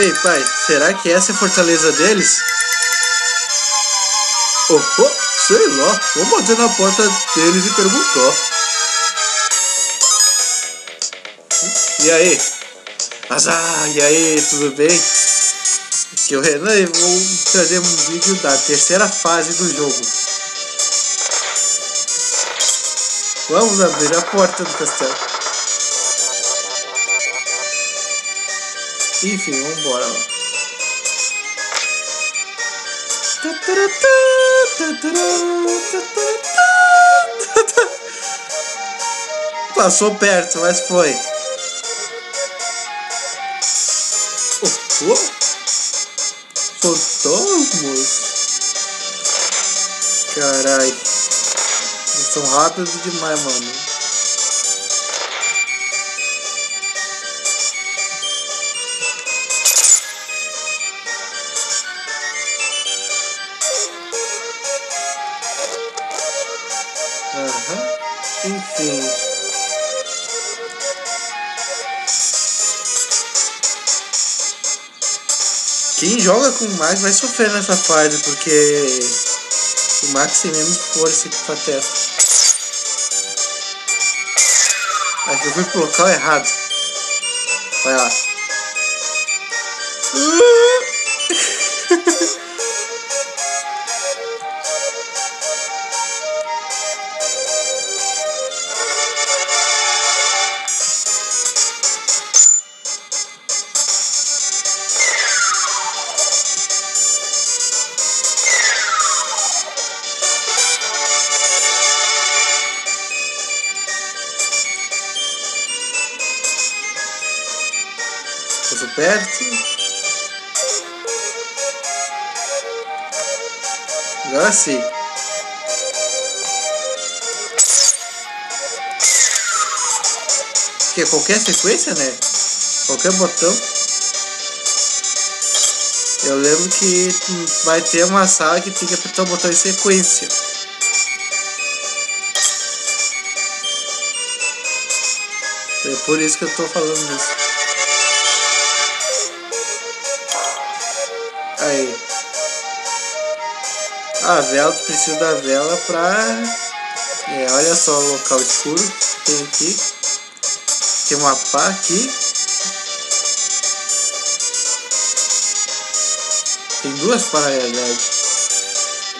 Ei, pai, será que essa é a fortaleza deles? Oh, oh, sei lá. Vamos bater na porta deles e perguntar. E aí? Azar, e aí, tudo bem? Aqui é o Renan e vou trazer um vídeo da terceira fase do jogo. Vamos abrir a porta do castelo. Enfim, vamos embora. Passou perto, mas foi. Oh, oh. Fantasmas? Carai. Eles são rápidos demais, mano. Quem joga com o Max vai sofrer nessa fase, porque o Max tem menos força que o Pateta. Acho que eu fui pro local errado. Vai lá. Passou perto. Agora sim. Que é qualquer sequência, né? Qualquer botão. Eu lembro que vai ter uma sala que tem que apertar o botão em sequência. É por isso que eu tô falando isso. Aí. A vela, tu precisa da vela pra. É, olha só o local escuro que tem aqui. Tem uma pá aqui. Tem duas pá na realidade.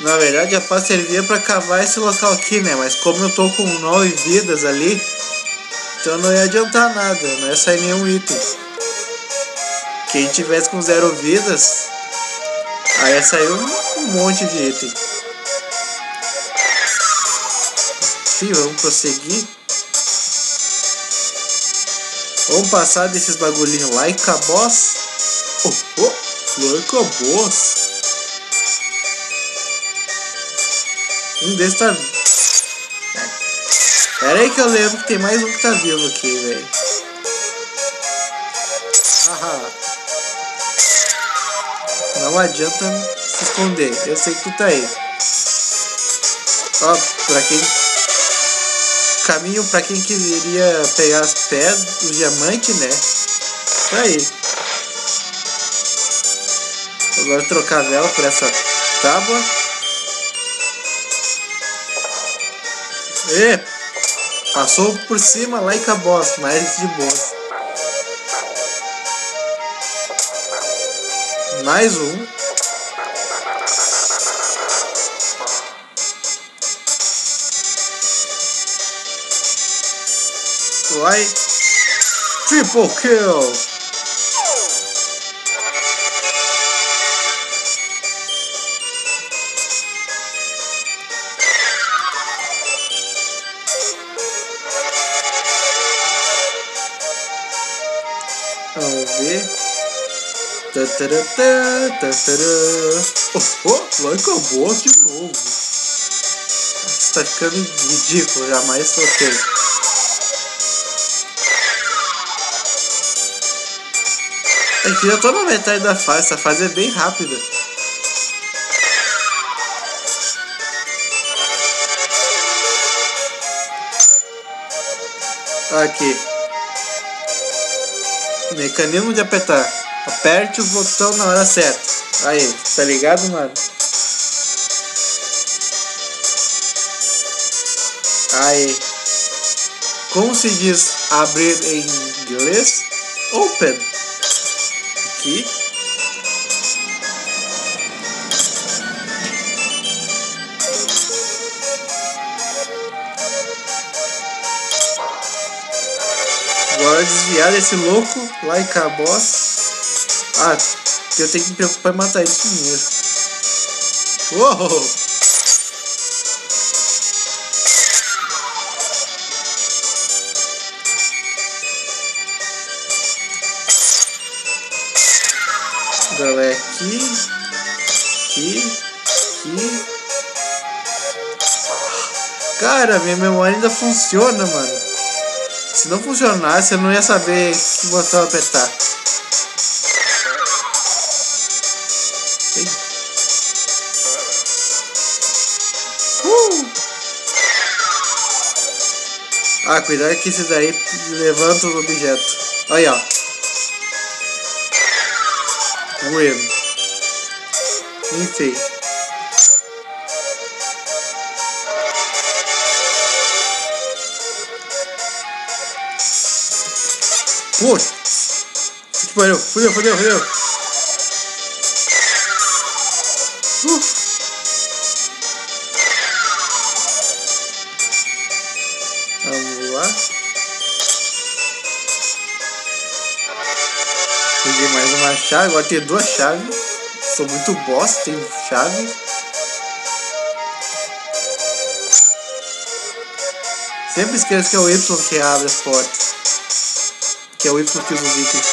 Na verdade a pá servia pra cavar esse local aqui, né? Mas como eu tô com nove vidas ali, então não ia adiantar nada, não ia sair nenhum item. Quem tivesse com zero vidas, Aí saiu um monte de item. Enfim, vamos prosseguir. Vamos passar desses bagulhinhos like a boss. Oh, oh, like a boss. Um desses tá. Pera aí que eu lembro que tem mais um que tá vivo aqui, velho. Haha. Não adianta se esconder. Eu sei que tu tá aí. Ó, pra quem. Caminho pra quem queria pegar as pedras, o diamante, né? Tá aí. Agora trocar a vela por essa tábua. E passou por cima like a boss, mas de boss. Mais um. Vai. Triple kill. Oh, oh, like a boss de novo. Tá ficando ridículo, jamais soltei. Aqui já tô na metade da fase, essa fase é bem rápida. Aqui. Mecanismo de apertar. Aperte os botões na hora certa. Aí, tá ligado, mano? Aí. Como se diz abrir em inglês? Open. Aqui. Agora desviar desse louco lá em Cabos. Ah, eu tenho que me preocupar em matar ele primeiro. Uou! Agora é aqui, aqui, aqui. Cara, minha memória ainda funciona, mano. Se não funcionasse, eu não ia saber que botão apertar. Ah, cuidado que esse daí levanta os objetos. Aí, ó. Win. Enfim. Pariu! Fudeu, fudeu, fudeu! Uh. Chave, agora tem duas chaves. Sou muito boss, tenho chave. Sempre esqueço que é o Y que abre as portas. Que é o Y que usa os itens.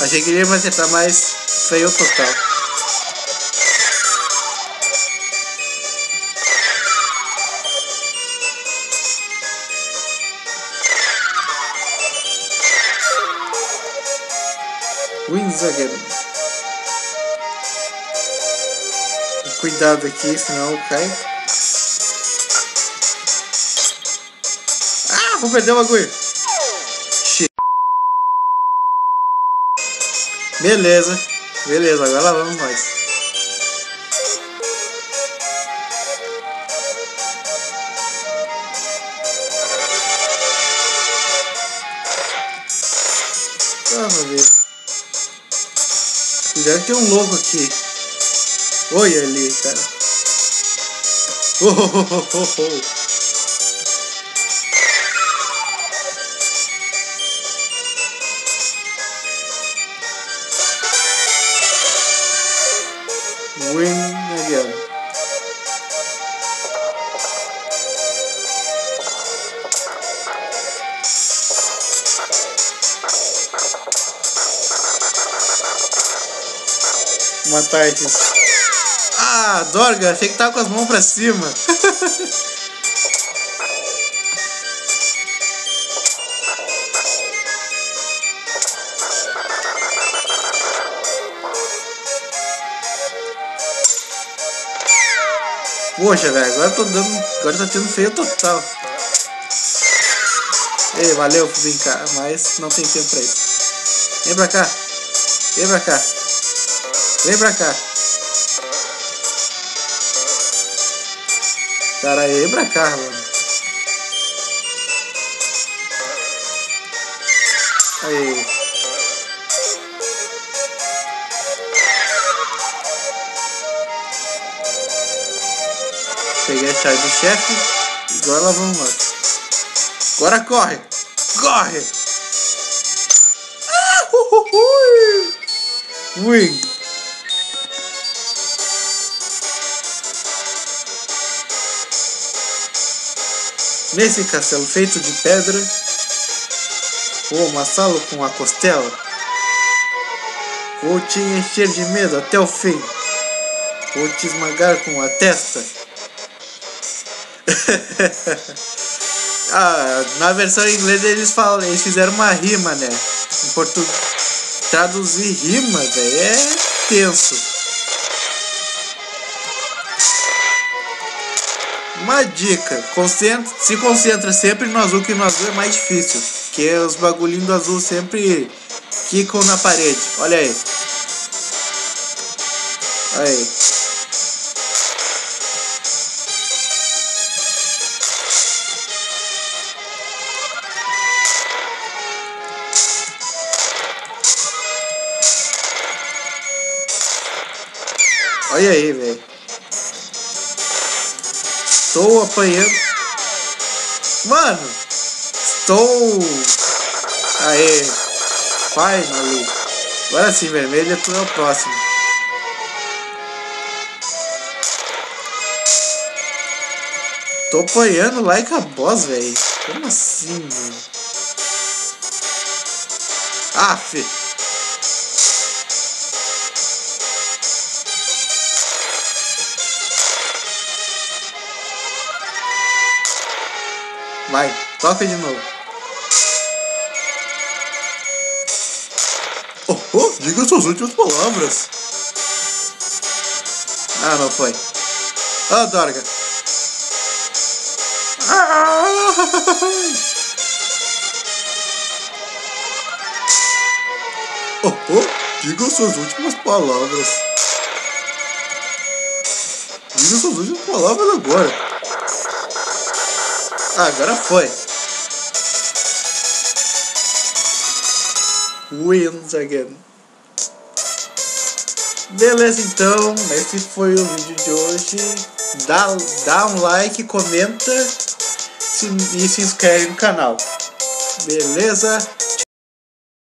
Achei que ele ia me acertar, mas feio total. Wins again. Cuidado aqui, senão cai. Ah, vou perder o bagulho. Shit. Beleza. Beleza, agora vamos mais. Vamos ver. Que tem um louco aqui. Olha ali, cara. Oh, oh, oh, oh, oh. Win Ah, Dorga, achei que tava com as mãos pra cima. Poxa, velho, agora eu tô dando. Agora tá tendo feio total. Ei, valeu por cá, mas não tem tempo pra isso. Vem pra cá. Vem pra cá. Vem pra cá. Cara, vem pra cá, mano. Aí. Peguei a chave do chefe. Agora vamos lá. Agora corre! Corre! Ah, uh, uh, uh. Win! Nesse castelo feito de pedra, vou amassá-lo com a costela. Vou te encher de medo até o fim. Vou te esmagar com a testa. ah, na versão em inglês eles falam, eles fizeram uma rima, né? Em português, traduzir rima, velho, é tenso. Uma dica, concentra, se concentra sempre no azul, que no azul é mais difícil. Porque os bagulhinhos do azul sempre quicam na parede. Olha aí. Olha aí. Olha aí, velho. Estou apanhando. Mano, estou. Aê. Finally. Agora sim, vermelho, tu é o próximo. Tô apanhando like a boss, velho. Como assim, mano? Aff. Vai, toca de novo. Oh, oh, diga suas últimas palavras. Ah, não foi. Ah, Dorga. Ah! Oh, oh, diga suas últimas palavras. Diga suas últimas palavras agora. Agora foi. Wins again. Beleza, então. Esse foi o vídeo de hoje. Dá, dá um like, comenta e se inscreve no canal. Beleza?